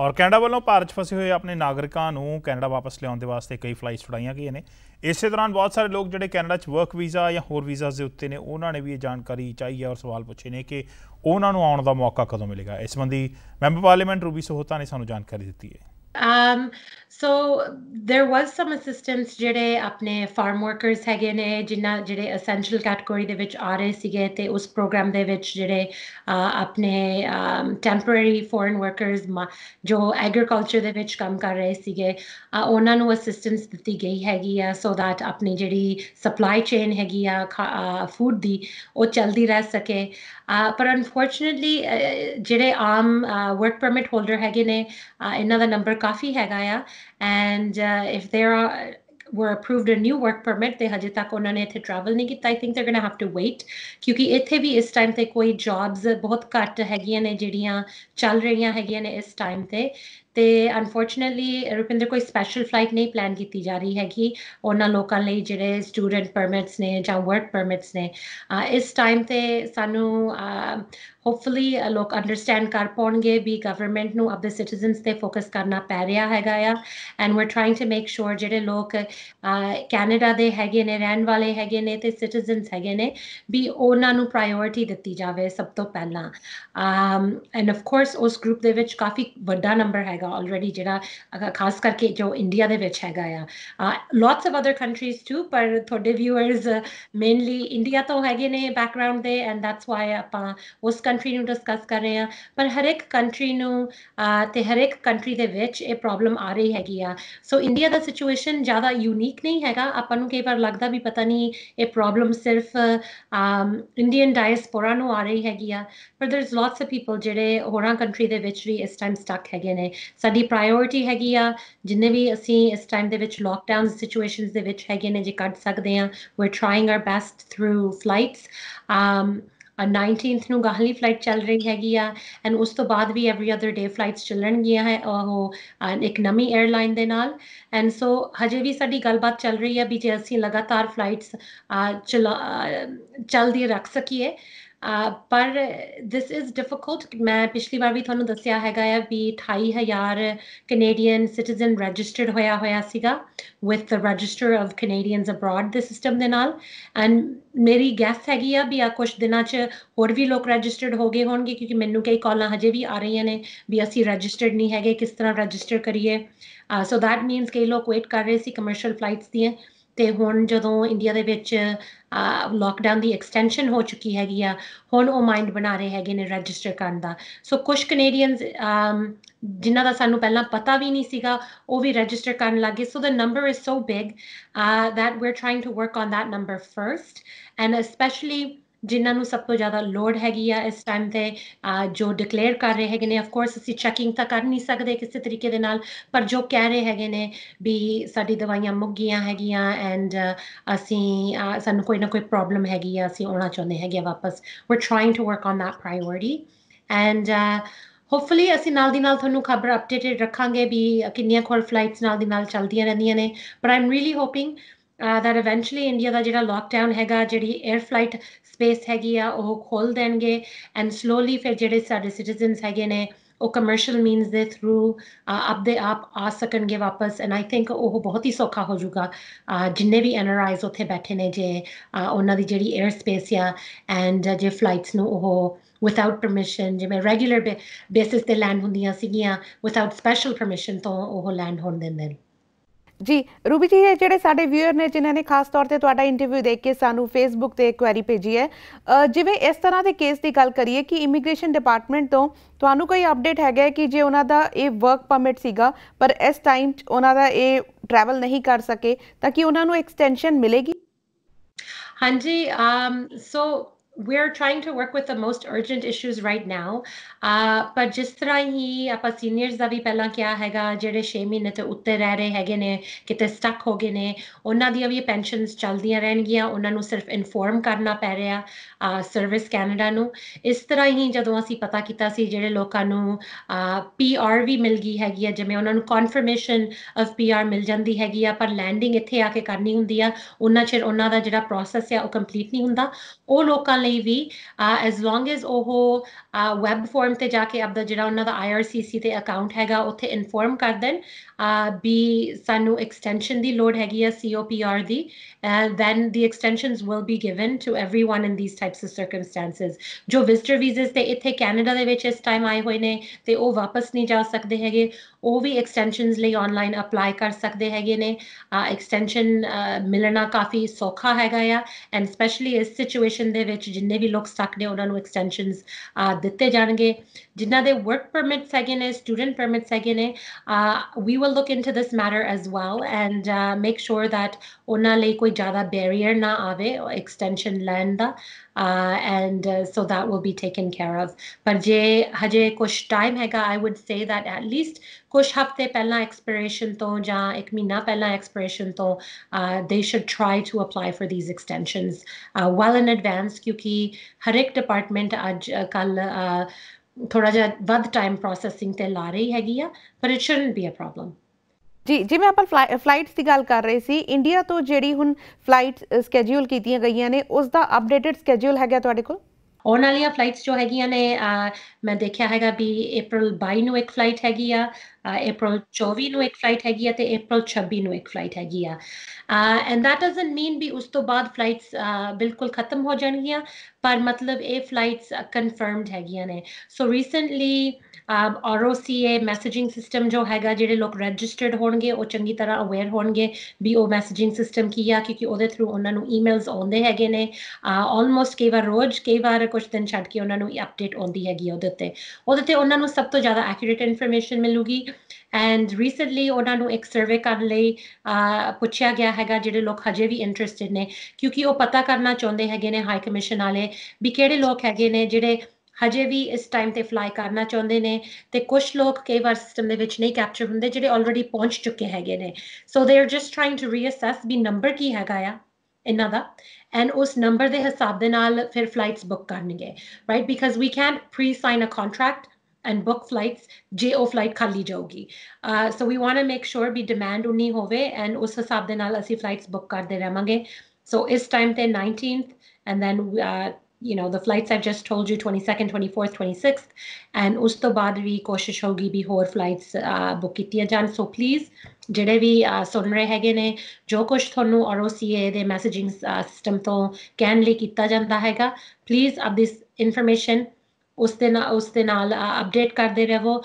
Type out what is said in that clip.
ਔਰ ਕੈਨੇਡਾ ਵੱਲੋਂ ਭਾਰਤ 'ਚ ਫਸੇ ਹੋਏ ਆਪਣੇ ਨਾਗਰਿਕਾਂ ਨੂੰ ਕੈਨੇਡਾ ਵਾਪਸ ਲਿਆਉਣ ਦੇ ਵਾਸਤੇ ਕਈ ਫਲਾਈਟਸ ਛੁਡਾਈਆਂ ਗਈਆਂ ਨੇ। ਇਸੇ ਦੌਰਾਨ ਬਹੁਤ ਸਾਰੇ ਲੋਕ ਜਿਹੜੇ ਕੈਨੇਡਾ 'ਚ ਵਰਕ ਵੀਜ਼ਾ ਜਾਂ ਹੋਰ ਵੀਜ਼ਾਸ ਦੇ ਉੱਤੇ ਨੇ, ਉਹਨਾਂ ਨੇ ਵੀ ਇਹ ਜਾਣਕਾਰੀ ਚਾਹੀ ਹੈ ਔਰ ਸਵਾਲ ਪੁੱਛੇ ਨੇ ਕਿ ਉਹਨਾਂ ਨੂੰ ਆਉਣ ਦਾ ਮੌਕਾ ਕਦੋਂ ਮਿਲੇਗਾ? ਇਸ ਸੰਬੰਧੀ ਮੈਂਬਰ ਪਾਰਲੀਮੈਂਟ ਰੂਬੀ ਸੋਹਤਾ ਨੇ ਸਾਨੂੰ ਜਾਣਕਾਰੀ ਦਿੱਤੀ ਹੈ। Um, so there was some assistance ਜਿਹੜੇ ਆਪਣੇ ਫਾਰਮ ਵਰਕਰਸ ਹੈਗੇ ਨੇ ਜਿਨ੍ਹਾਂ ਜਿਹੜੇ ਐਸੈਂਸ਼ੀਅਲ ਕੈਟਾਗਰੀ ਦੇ ਵਿੱਚ ਆ ਰਹੇ ਸੀਗੇ ਤੇ ਉਸ ਪ੍ਰੋਗਰਾਮ ਦੇ ਵਿੱਚ ਜਿਹੜੇ ਆਪਣੇ ਟੈਂਪਰੇਰੀ ਫੋਰਨ ਵਰਕਰਸ ਜੋ ਐਗਰੀਕਲਚਰ ਦੇ ਵਿੱਚ ਕੰਮ ਕਰ ਰਹੇ ਸੀਗੇ ਉਹਨਾਂ ਨੂੰ ਅਸਿਸਟੈਂਸ ਦਿੱਤੀ ਗਈ ਹੈਗੀ ਆ ਸੋ ਦੈਟ ਆਪਣੀ ਜਿਹੜੀ ਸਪਲਾਈ ਚੇਨ ਹੈਗੀ ਆ ਫੂਡ ਦੀ ਉਹ ਚਲਦੀ ਰਹਿ ਸਕੇ ਪਰ ਅਨਫੋਰਚੂਨਟਲੀ ਜਿਹੜੇ ਆਮ ਵਰਕ ਪਰਮਿਟ ਹੋਲਡਰ ਹੈਗੇ ਨੇ ਇਹਨਾਂ ਦਾ ਨੰਬਰ ਕਾਫੀ ਹੈਗਾ ਆ and if there are were approved a new work permit ਤੇ ਹਜੇ ਤੱਕ ਉਹਨਾਂ ਨੇ ਇੱਥੇ ਟਰੈਵਲ ਨਹੀਂ ਕੀਤਾ ਆਈ ਥਿੰਕ ਦੇ ਗੋਣਾ ਹੈਵ ਟੂ ਵੇਟ ਕਿਉਂਕਿ ਇੱਥੇ ਵੀ ਇਸ ਟਾਈਮ ਤੇ ਕੋਈ ਜੌਬਸ ਬਹੁਤ ਘੱਟ ਹੈਗੀਆਂ ਨੇ ਜਿਹੜੀਆਂ ਚੱਲ ਰਹੀਆਂ ਹੈਗੀਆਂ ਨੇ ਇਸ ਟਾਈਮ ਤੇ ਤੇ ਅਨਫੋਰਚੂਨਟਲੀ ਰੁਪਿੰਦਰ ਕੋਈ ਸਪੈਸ਼ਲ ਫਲਾਈਟ ਨਹੀਂ ਪਲਾਨ ਕੀਤੀ ਜਾ ਰਹੀ ਹੈਗੀ। ਉਹਨਾਂ ਲੋਕਾਂ ਲਈ ਜਿਹੜੇ ਸਟੂਡੈਂਟ ਪਰਮਿਟਸ ਨੇ ਜਾਂ ਵਰਕ ਪਰਮਿਟਸ ਨੇ ਇਸ ਟਾਈਮ ਤੇ ਸਾਨੂੰ ਹੋਪਫੁਲੀ ਲੋਕ ਅੰਡਰਸਟੈਂਡ ਕਰ ਪਾਉਣਗੇ ਵੀ ਗਵਰਨਮੈਂਟ ਨੂੰ ਆਪਦੇ ਸਿਟੀਜ਼ਨਸ ਤੇ ਫੋਕਸ ਕਰਨਾ ਪੈ ਰਿਹਾ ਹੈਗਾ ਆ। And we are trying to make sure ਜਿਹੜੇ ਲੋਕ ਕੈਨੇਡਾ ਦੇ ਹੈਗੇ ਨੇ, ਰਹਿਣ ਵਾਲੇ ਹੈਗੇ ਨੇ ਤੇ ਸਿਟੀਜ਼ਨਸ ਹੈਗੇ ਨੇ ਵੀ ਉਹਨਾਂ ਨੂੰ ਪ੍ਰਾਇੋਰਟੀ ਦਿੱਤੀ ਜਾਵੇ ਸਭ ਤੋਂ ਪਹਿਲਾਂ। ਐਂਡ ਆਫ ਕੋਰਸ ਉਸ ਗਰੁੱਪ ਦੇ ਵਿੱਚ ਕਾਫੀ ਵੱਡਾ ਨੰਬਰ ਹੈਗਾ ਆਲਰੇਡੀ ਜਿਹੜਾ ਖਾਸ ਕਰਕੇ ਜੋ ਇੰਡੀਆ ਦੇ ਵਿੱਚ ਹੈਗਾ ਆ। Lots of other countries too ਪਰ ਤੁਹਾਡੇ ਵਿਊਅਰਸ ਮੇਨਲੀ ਇੰਡੀਆ ਤੋਂ ਹੈਗੇ ਨੇ ਬੈਕਗ੍ਰਾਉਂਡ ਦੇ ਐਂਡ ਦੈਟਸ ਵਾਈ ਆਪਾਂ ਉਸ ਕੰਟਰੀ ਨੂੰ ਡਿਸਕਸ ਕਰ ਰਹੇ ਆ ਪਰ ਹਰ ਇੱਕ ਕੰਟਰੀ ਨੂੰ ਤੇ ਹਰ ਇੱਕ ਕੰਟਰੀ ਦੇ ਵਿੱਚ ਇਹ ਪ੍ਰੋਬਲਮ ਆ ਰਹੀ ਹੈਗੀ ਆ। ਸੋ ਇੰਡੀਆ ਦਾ ਸਿਚੁਏਸ਼ਨ ਜ਼ਿਆਦਾ ਯੂਨੀਕ ਨਹੀਂ ਹੈਗਾ। ਆਪਾਂ ਨੂੰ ਕਈ ਵਾਰ ਲੱਗਦਾ ਵੀ ਪਤਾ ਨਹੀਂ ਇਹ ਪ੍ਰੋਬਲਮ ਸਿਰਫ ਇੰਡੀਅਨ ਡਾਇਸਪੋਰਾ ਨੂੰ ਆ ਰਹੀ ਹੈਗੀ ਆ। ਪਰ there is lots of people ਜਿਹੜੇ ਹੋਰਾਂ ਕੰਟਰੀ ਦੇ ਵਿੱਚ ਵੀ ਇਸ ਟਾਈਮ ਸਟਕ ਹੈਗੇ ਨੇ। ਸਾਡੀ ਪ੍ਰਾਇੋਰਟੀ ਹੈਗੀ ਆ, ਜਿੰਨੇ ਵੀ ਅਸੀਂ ਇਸ ਟਾਈਮ ਦੇ ਵਿੱਚ ਲੋਕਡਾਊਨ ਸਿਚੁਏਸ਼ਨਸ ਦੇ ਵਿੱਚ ਹੈਗੇ ਨੇ, ਜੇ ਕੱਢ ਸਕਦੇ ਆ we are trying our best through flights um 19th ਨੂੰ ਗਾਹਲੀ ਫਲਾਈਟ ਚੱਲ ਰਹੀ ਹੈਗੀ ਆ ਐਂਡ ਉਸ ਤੋਂ ਬਾਅਦ ਵੀ ਐਵਰੀ ਅਦਰ ਡੇ ਫਲਾਈਟਸ ਚੱਲਣਗੀਆਂ ਹੈ, ਉਹ ਇੱਕ ਨਵੀਂ 에ਅਰਲਾਈਨ ਦੇ ਨਾਲ. ਐਂਡ ਸੋ ਹਜੇ ਵੀ ਸਾਡੀ ਗੱਲਬਾਤ ਚੱਲ ਰਹੀ ਹੈ ਵੀ ਜੇ ਅਸੀਂ ਲਗਾਤਾਰ ਫਲਾਈਟਸ ਚੱਲਦੀ ਰੱਖ ਸਕੀਏ ਪਰ ਦਿਸ ਇਜ਼ ਡਿਫਿਕਲਟ ਮੈਂ ਪਿਛਲੀ ਵਾਰ ਵੀ ਤੁਹਾਨੂੰ ਦੱਸਿਆ ਹੈਗਾ ਆ ਵੀ 28000 ਕੈਨੇਡੀਅਨ ਸਿਟੀਜ਼ਨ ਰਜਿਸਟਰਡ ਹੋਇਆ ਹੋਇਆ ਸੀਗਾ with the register of Canadians abroad ਦੇ ਸਿਸਟਮ ਦੇ ਨਾਲ ਐਂਡ ਮੇਰੀ ਗੈਸ ਹੈਗੀ ਆ ਵੀ ਆ ਕੁਝ ਦਿਨਾਂ 'ਚ ਹੋਰ ਵੀ ਲੋਕ ਰਜਿਸਟਰਡ ਹੋ ਗਏ ਹੋਣਗੇ ਕਿਉਂਕਿ ਮੈਨੂੰ ਕਈ ਕਾਲਾਂ ਹਜੇ ਵੀ ਆ ਰਹੀਆਂ ਨੇ ਵੀ ਅਸੀਂ ਰਜਿਸਟਰਡ ਨਹੀਂ ਹੈਗੇ ਕਿਸ ਤਰ੍ਹਾਂ ਰਜਿਸਟਰ ਕਰੀਏ ਸੋ ਦੈਟ ਮੀਨਸ ਕਈ ਲੋਕ ਵੇਟ ਕਰ ਰਹੇ ਸੀ ਕਮਰਸ਼ੀਅਲ ਫਲਾਈਟਸ ਦੀਆਂ ਤੇ ਹੁਣ ਜਦੋਂ ਇੰਡੀਆ ਦੇ ਵਿੱਚ ਲਾਕਡਾਊਨ ਦੀ ਐਕਸਟੈਂਸ਼ਨ ਹੋ ਚੁੱਕੀ ਹੈਗੀ ਆ, ਹੁਣ ਉਹ ਮਾਈਂਡ ਬਣਾ ਰਹੇ ਹੈਗੇ ਨੇ ਰਜਿਸਟਰ ਕਰਨ ਦਾ। ਸੋ ਕੁਝ ਕੈਨੇਡੀਅਨਸ ਜਿਨ੍ਹਾਂ ਦਾ ਸਾਨੂੰ ਪਹਿਲਾਂ ਪਤਾ ਵੀ ਨਹੀਂ ਸੀਗਾ, ਉਹ ਵੀ ਰਜਿਸਟਰ ਕਰਨ ਲੱਗੇ। So the number is so big that we are trying to work on that number first and especially ਜਿਨ੍ਹਾਂ ਨੂੰ ਸਭ ਤੋਂ ਜ਼ਿਆਦਾ ਲੋਡ ਹੈਗੀ ਆ ਇਸ ਟਾਈਮ ਤੇ ਜੋ ਡਿਕਲੇਅਰ ਕਰ ਰਹੇ ਹੈਗੇ ਨੇ ਆਫ ਕੋਰਸ ਅਸੀਂ ਚੈਕਿੰਗ ਤਾਂ ਕਰ ਨਹੀਂ ਸਕਦੇ ਕਿਸੇ ਤਰੀਕੇ ਦੇ ਨਾਲ, ਪਰ ਜੋ ਕਹਿ ਰਹੇ ਹੈਗੇ ਨੇ ਵੀ ਸਾਡੀ ਦਵਾਈਆਂ ਮੁੱਕ ਗਈਆਂ ਹੈਗੀਆਂ ਐਂਡ ਅਸੀਂ ਸਾਨੂੰ ਕੋਈ ਨਾ ਕੋਈ ਪ੍ਰੋਬਲਮ ਹੈਗੀ ਆ, ਅਸੀਂ ਆਉਣਾ ਚਾਹੁੰਦੇ ਹੈਗੇ ਆ ਵਾਪਸ। We are trying to work on that priority and hopefully ਅਸੀਂ ਨਾਲ ਦੀ ਨਾਲ ਤੁਹਾਨੂੰ ਖਬਰ ਅਪਡੇਟਡ ਰੱਖਾਂਗੇ ਵੀ ਕਿੰਨੀਆਂ ਕੋਲ ਫਲਾਈਟਸ ਨਾਲ ਦੀ ਨਾਲ ਚੱਲਦੀਆਂ ਰਹਿੰਦੀਆਂ ਨੇ but am really hoping that eventually India ਦਾ ਜਿਹੜਾ ਲਾਕਡਾਊਨ ਹੈਗਾ, ਜਿਹੜੀ 에ਅਰ ਫਲਾਈਟ ਸਪੇਸ ਹੈਗੀ ਆ, ਉਹ ਖੋਲ ਦੇਣਗੇ ਐਂਡ ਸਲੋਲੀ ਫਿਰ ਜਿਹੜੇ ਸਾਡੇ ਸਿਟੀਜ਼ਨਸ ਹੈਗੇ ਨੇ, ਉਹ ਕਮਰਸ਼ੀਅਲ ਮੀਨਸ ਦੇ ਥਰੂ ਆਪਦੇ ਆਪ ਆ ਸਕਣਗੇ ਵਾਪਸ ਐਂਡ ਆਈ ਥਿੰਕ ਉਹ ਬਹੁਤ ਹੀ ਸੌਖਾ ਹੋ ਜਾਊਗਾ। ਜਿੰਨੇ ਵੀ ਐਨਆਰਆਈਜ਼ ਉੱਥੇ ਬੈਠੇ ਨੇ, ਜੇ ਉਹਨਾਂ ਦੀ ਜਿਹੜੀ 에ਅਰ ਸਪੇਸ ਆ ਐਂਡ ਜੇ ਫਲਾਈਟਸ ਨੂੰ ਉਹ ਵਿਦਆਊਟ ਪਰਮਿਸ਼ਨ ਜਿਵੇਂ ਰੈਗੂਲਰ ਬੇਸਿਸ ਤੇ ਲੈਂਡ ਹੁੰਦੀਆਂ ਸੀਗੀਆਂ ਵਿਦਆਊਟ ਸਪੈਸ਼ਲ ਪਰਮਿਸ਼ਨ ਤੋਂ ਉਹ ਲੈਂਡ ਹੋਣ ਦਿੰਦੇ ਨੇ। ਜੀ, ਰੂਬੀ ਜੀ, ਇਹ ਜਿਹੜੇ ਸਾਡੇ ਵਿਊਅਰ ਨੇ, ਜਿਨ੍ਹਾਂ ਨੇ ਖਾਸ ਤੌਰ ਤੇ ਤੁਹਾਡਾ ਇੰਟਰਵਿਊ ਦੇਖ ਕੇ ਸਾਨੂੰ ਫੇਸਬੁੱਕ ਤੇ ਕੁਐਰੀ ਭੇਜੀ ਹੈ ਜਿਵੇਂ ਇਸ ਤਰ੍ਹਾਂ ਦੇ ਕੇਸ ਦੀ ਗੱਲ ਕਰੀਏ ਕਿ ਇਮੀਗ੍ਰੇਸ਼ਨ ਡਿਪਾਰਟਮੈਂਟ ਤੋਂ ਤੁਹਾਨੂੰ ਕੋਈ ਅਪਡੇਟ ਹੈਗਾ ਕਿ ਜੇ ਉਹਨਾਂ ਦਾ ਇਹ ਵਰਕ ਪਰਮਿਟ ਸੀਗਾ, ਪਰ ਇਸ ਟਾਈਮ ਉਹਨਾਂ ਦਾ ਇਹ ਟਰੈਵਲ ਨਹੀਂ ਕਰ ਸਕੇ, ਤਾਂ ਕਿ ਉਹਨਾਂ ਨੂੰ ਐਕਸਟੈਂਸ਼ਨ ਮਿਲੇਗੀ? ਹਾਂਜੀ ਸੋ we are trying to work with the most urgent issues right now. ਪਰ ਜਿਸ ਤਰ੍ਹਾਂ ਹੀ ਆਪਾਂ ਸੀਨੀਅਰਸ ਦਾ ਵੀ ਪਹਿਲਾਂ ਕਿਹਾ ਹੈਗਾ ਜਿਹੜੇ 6 ਮਹੀਨੇ ਤੋਂ ਉੱਤੇ ਰਹਿ ਰਹੇ ਹੈਗੇ ਨੇ ਕਿਤੇ ਸਟਕ ਹੋ ਗਏ ਨੇ ਉਹਨਾਂ ਦੀਆਂ ਵੀ ਪੈਨਸ਼ਨਸ ਚੱਲਦੀਆਂ ਰਹਿਣਗੀਆਂ ਉਹਨਾਂ ਨੂੰ ਸਿਰਫ ਇਨਫੋਰਮ ਕਰਨਾ ਪੈ ਰਿਹਾ ਸਰਵਿਸ ਕੈਨੇਡਾ ਨੂੰ ਇਸ ਤਰ੍ਹਾਂ ਹੀ ਜਦੋਂ ਅਸੀਂ ਪਤਾ ਕੀਤਾ ਸੀ ਜਿਹੜੇ ਲੋਕਾਂ ਨੂੰ ਪੀਆਰ ਵੀ ਮਿਲ ਗਈ ਹੈਗੀ ਆ ਜਿਵੇਂ ਉਹਨਾਂ ਨੂੰ ਕਨਫਰਮੇਸ਼ਨ ਆਫ ਪੀਆਰ ਮਿਲ ਜਾਂਦੀ ਹੈਗੀ ਆ ਪਰ ਲੈਂਡਿੰਗ ਇੱਥੇ ਆ ਕੇ ਕਰਨੀ ਹੁੰਦੀ ਆ ਉਹਨਾਂ ਚਿਰ ਉਹਨਾਂ ਦਾ ਜਿਹੜਾ ਪ੍ਰੋਸੈਸ ਆ ਉਹ ਕੰਪਲੀਟ ਨਹੀਂ ਹੁੰਦਾ ਉਹ ਲੋਕਾਂ ਲਈ ਲਈ ਵੀ ਐਸ ਲੌਂਗ ਐਸ ਉਹ uh, ਵੈਬ ਫਾਰਮ ਤੇ ਜਾ ਕੇ ਆਪਦਾ ਜਿਹੜਾ ਉਹਨਾਂ ਦਾ IRCC ਤੇ ਅਕਾਊਂਟ ਹੈਗਾ, ਉੱਥੇ ਇਨਫੋਰਮ ਕਰ ਦੇਣ uh, ਵੀ ਸਾਨੂੰ ਐਕਸਟੈਂਸ਼ਨ ਦੀ ਲੋਡ ਹੈਗੀ ਆ COPR ਦੀ uh, then the extensions will be given to everyone in these types of circumstances. ਜੋ ਵਿਜ਼ਟਰ ਵੀਜ਼ਸ ਤੇ ਇੱਥੇ ਕੈਨੇਡਾ ਦੇ ਵਿੱਚ ਇਸ ਟਾਈਮ ਆਏ ਹੋਏ ਨੇ, ਤੇ ਉਹ ਵਾਪਸ ਨਹੀਂ ਜਾ ਸਕਦੇ ਹੈਗੇ ਉਹ ਵੀ ਐਕਸਟੈਂਸ਼ਨਸ ਲਈ ਆਨਲਾਈਨ ਅਪਲਾਈ ਕਰ ਸਕਦੇ ਹੈਗੇ ਨੇ। ਐਕਸਟੈਂਸ਼ਨ ਮਿਲਣਾ ਕਾਫੀ ਸੌਖਾ ਹੈਗਾ ਆ ਐਂਡ ਸਪੈਸ਼ਲੀ ਇਸ ਸਿਚੁਏਸ਼ਨ ਦੇ ਵਿੱਚ ਜਿੰਨੇ ਵੀ ਲੋਕ ਸਟਕ ਨੇ, ਉਹਨਾਂ ਨੂੰ ਐਕਸਟੈਂਸ਼ਨਸ ਦਿੱਤੇ ਜਾਣਗੇ। ਜਿਨ੍ਹਾਂ ਦੇ ਵਰਕ ਪਰਮਿਟਸ ਹੈਗੇ ਨੇ ਸਟੂਡੈਂਟ ਪਰਮਿਟਸ ਹੈਗੇ ਨੇ we will look into this matter as well and make sure that ਉਹਨਾਂ ਲਈ ਕੋਈ ਜ਼ਿਆਦਾ ਬੈਰੀਅਰ ਨਾ ਆਵੇ ਐਕਸਟੈਂਸ਼ਨ ਲੈਣ ਦਾ। And so that will be taken care of. ਪਰ ਜੇ ਹਜੇ ਕੁਝ ਟਾਈਮ ਹੈਗਾ I would say that at least ਕੁਝ ਹਫ਼ਤੇ ਪਹਿਲਾਂ ਐਕਸਪੀਰੇਸ਼ਨ ਤੋਂ ਜਾਂ ਇੱਕ ਮਹੀਨਾ ਪਹਿਲਾਂ ਐਕਸਪੀਰੇਸ਼ਨ ਤੋਂ they should try to apply for these extensions uh, well in advance. ਕਿਉਂਕਿ ਹਰ ਇੱਕ ਡਿਪਾਰਟਮੈਂਟ ਅੱਜ ਕੱਲ ਥੋੜਾ ਜਿਹਾ ਵੱਧ ਟਾਈਮ ਪ੍ਰੋਸੈਸਿੰਗ ਤੇ ਲਾ ਰਹੀ ਹੈਗੀ ਆ ਪਰ it shouldn't be a problem ਜੀ ਜਿਵੇਂ ਆਪਾਂ ਫਲਾਈਟਸ ਦੀ ਗੱਲ ਕਰ ਰਹੇ ਸੀ ਇੰਡੀਆ ਤੋਂ ਜਿਹੜੀ ਹੁਣ ਫਲਾਈਟ ਸਕੇਡਿਊਲ ਕੀਤੀਆਂ ਗਈਆਂ ਨੇ ਉਸ ਦਾ ਅਪਡੇਟਡ ਸਕੇਡਿਊਲ ਹੈਗਾ ਤੁਹਾਡੇ ਕੋਲ? ਆਉਣ ਵਾਲੀਆਂ ਫਲਾਈਟਸ ਜੋ ਹੈਗੀਆਂ ਨੇ ਮੈਂ ਦੇਖਿਆ ਹੈਗਾ ਵੀ April 22 ਨੂੰ ਇੱਕ ਫਲਾਈਟ ਹੈਗੀ ਆ April 24 ਨੂੰ ਇੱਕ ਫਲਾਈਟ ਹੈਗੀ ਆ ਤੇ April 26 ਨੂੰ ਇੱਕ ਫਲਾਈਟ ਹੈਗੀ ਆ ਐਂਡ that doesn't mean ਵੀ ਉਸ ਤੋਂ ਬਾਅਦ ਫਲਾਈਟਸ ਬਿਲਕੁਲ ਖਤਮ ਹੋ ਜਾਣਗੀਆਂ ਪਰ ਮਤਲਬ ਇਹ ਫਲਾਈਟਸ ਕਨਫਰਮਡ ਹੈਗੀਆਂ ਨੇ so recently ROCA messaging system ਜੋ ਹੈਗਾ ਜਿਹੜੇ ਲੋਕ ਰਜਿਸਟਰਡ ਹੋਣਗੇ ਉਹ ਚੰਗੀ ਤਰ੍ਹਾਂ ਅਵੇਅਰ ਹੋਣਗੇ ਵੀ ਉਹ ਮੈਸੇਜਿੰਗ ਸਿਸਟਮ ਕੀ ਆ ਕਿਉਂਕਿ ਉਹਦੇ ਥਰੂ ਉਹਨਾਂ ਨੂੰ ਈਮੇਲਸ ਆਉਂਦੇ ਹੈਗੇ ਨੇ ਆਲਮੋਸਟ ਕਈ ਵਾਰ ਰੋਜ਼ ਕਈ ਵਾਰ ਕੁਝ ਦਿਨ ਛੱਡ ਕੇ ਉਹਨਾਂ ਨੂੰ ਅਪਡੇਟ ਆਉਂਦੀ ਹੈਗੀ ਉਹਦੇ ਉੱਤੇ ਉਹਦੇ ਤੇ ਉਹਨਾਂ ਨੂੰ ਸਭ ਤੋਂ ਜ਼ਿਆਦਾ ਐਕੂਰੇਟ ਇਨਫੋਰਮੇਸ਼ਨ ਮਿਲੂਗੀ ਐਂਡ ਰੀਸੈਂਟਲੀ ਉਹਨਾਂ ਨੂੰ ਇੱਕ ਸਰਵੇ ਕਰਨ ਲਈ ਪੁੱਛਿਆ ਗਿਆ ਹੈਗਾ, ਜਿਹੜੇ ਲੋਕ ਹਜੇ ਵੀ ਇੰਟਰਸਟਿਡ ਨੇ, ਕਿਉਂਕਿ ਉਹ ਪਤਾ ਕਰਨਾ ਚਾਹੁੰਦੇ ਹੈਗੇ ਨੇ ਹਾਈ ਕਮਿਸ਼ਨ ਵਾਲੇ ਵੀ ਕਿਹੜੇ ਲੋਕ ਹੈਗੇ ਨੇ ਜਿਹੜੇ ਹਜੇ ਵੀ ਇਸ ਟਾਈਮ ਤੇ ਫਲਾਈ ਕਰਨਾ ਚਾਹੁੰਦੇ ਨੇ ਤੇ ਕੁਝ ਲੋਕ ਕਈ ਵਾਰ ਸਿਸਟਮ ਦੇ ਵਿੱਚ ਨਹੀਂ ਕੈਪਚਰ ਹੁੰਦੇ, ਜਿਹੜੇ ਆਲਰੇਡੀ ਪਹੁੰਚ ਚੁੱਕੇ ਹੈਗੇ ਨੇ। So they are just trying to reassess we number ਕੀ ਹੈਗਾ ਆ ਇਹਨਾਂ ਦਾ ਐਂਡ ਉਸ ਨੰਬਰ ਦੇ ਹਿਸਾਬ ਦੇ ਨਾਲ ਫਿਰ ਫਲਾਈਟਸ ਬੁੱਕ ਕਰਨਗੇ right because we can't pre sign a contract and book flights ਜੇ ਉਹ ਫਲਾਈਟ ਖਾਲੀ ਜਾਊਗੀ so we want to make sure we demand ਉਨੀ ਹੋਵੇ ਐਂਡ ਉਸ ਹਿਸਾਬ ਦੇ ਨਾਲ ਅਸੀਂ ਫਲਾਈਟਸ ਬੁੱਕ ਕਰਦੇ ਰਹਾਂਗੇ ਸੋ ਇਸ ਟਾਈਮ ਤੇ 19th and then uh, you know the flights I've just told you 22nd 24th 26th and ਉਸ ਤੋਂ ਬਾਅਦ ਵੀ ਕੋਸ਼ਿਸ਼ ਹੋਗੀ ਵੀ ਹੋਰ ਫਲਾਈਟਸ ਬੁੱਕ ਕੀਤੀਆਂ ਜਾਣ ਸੋ ਪਲੀਜ਼ ਜਿਹੜੇ ਵੀ ਸੁਣ ਰਹੇ ਹੈਗੇ ਨੇ ਜੋ ਕੁਝ ਤੁਹਾਨੂੰ ROCA ਦੇ ਮੈਸੇਜਿੰਗ ਸਿਸਟਮ ਤੋਂ ਕਹਿਣ ਲਈ ਕੀਤਾ ਜਾਂਦਾ ਹੈਗਾ ਪਲੀਜ਼ ਆਪ ਦਿਸ ਇਨਫੋਰਮੇਸ਼ਨ ਉਸ ਦੇ ਨਾਲ ਉਸ ਦੇ ਨਾਲ ਅਪਡੇਟ ਕਰਦੇ ਰਹੋ।